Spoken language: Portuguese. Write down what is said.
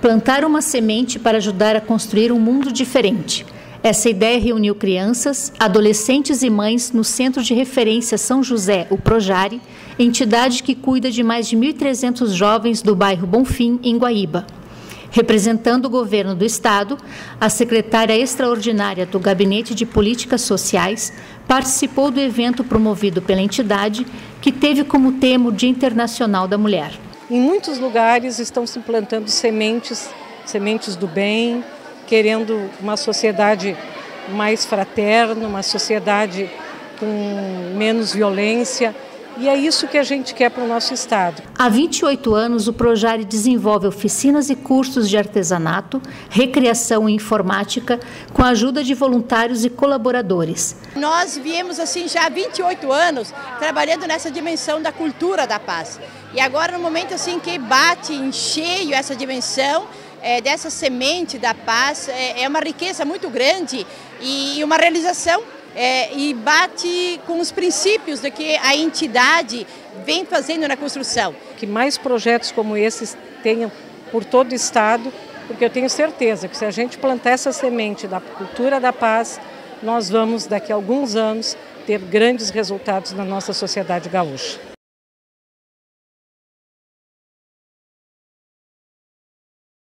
plantar uma semente para ajudar a construir um mundo diferente. Essa ideia reuniu crianças, adolescentes e mães no Centro de Referência São José, o Projare, entidade que cuida de mais de 1.300 jovens do bairro Bonfim, em Guaíba. Representando o governo do Estado, a secretária extraordinária do Gabinete de Políticas Sociais participou do evento promovido pela entidade, que teve como tema o Dia Internacional da Mulher. Em muitos lugares estão se plantando sementes, sementes do bem, querendo uma sociedade mais fraterna, uma sociedade com menos violência. E é isso que a gente quer para o nosso Estado. Há 28 anos, o Projare desenvolve oficinas e cursos de artesanato, recreação e informática, com a ajuda de voluntários e colaboradores. Nós viemos assim já há 28 anos trabalhando nessa dimensão da cultura da paz. E agora, no momento assim que bate em cheio essa dimensão, é, dessa semente da paz é, é, uma riqueza muito grande e uma realização é, e bate com os princípios do que a entidade vem fazendo na construção. Que mais projetos como esses tenham por todo o Estado, porque eu tenho certeza que se a gente plantar essa semente da cultura da paz, nós vamos daqui a alguns anos ter grandes resultados na nossa sociedade gaúcha.